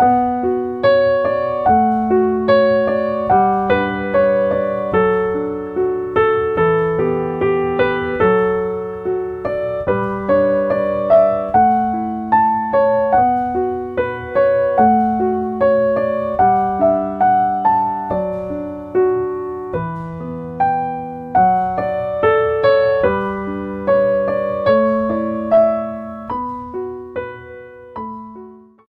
Música